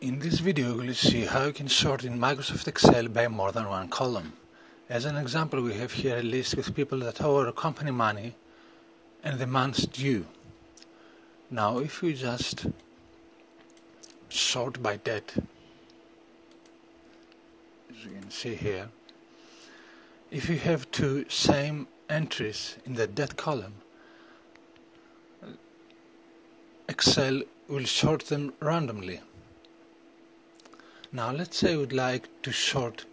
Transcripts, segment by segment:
In this video we will see how you can sort in Microsoft Excel by more than one column. As an example we have here a list with people that owe our company money and the months due. Now if we just sort by debt, as you can see here, if you have two same entries in the debt column, Excel will sort them randomly. Now let's say we'd like to sort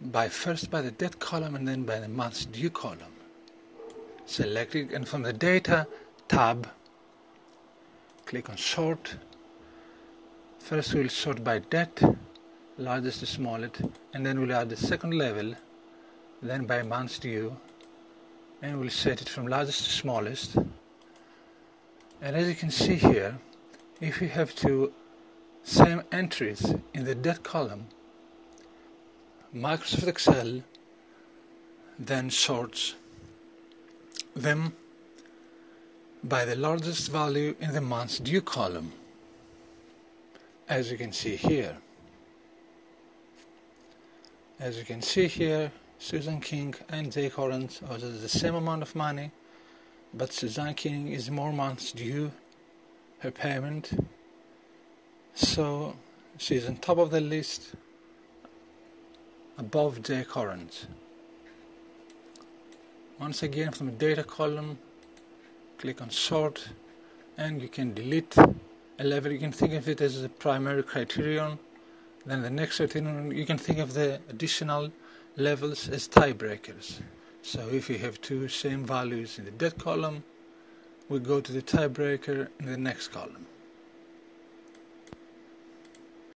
by first by the debt column and then by the months due column. Select it and from the data tab click on sort. First we'll sort by debt, largest to smallest, and then we'll add the second level, then by months due, and we'll set it from largest to smallest and as you can see here if you have two same entries in the debt column. Microsoft Excel then sorts them by the largest value in the month's due column as you can see here. As you can see here Susan King and Jake Orange are the same amount of money but Susan King is more months due her payment, so she's on top of the list above J Current. Once again from the data column, click on sort and you can delete a level. You can think of it as a primary criterion. Then the next criterion, you can think of the additional levels as tiebreakers. So if we have two same values in the debt column, we go to the tiebreaker in the next column.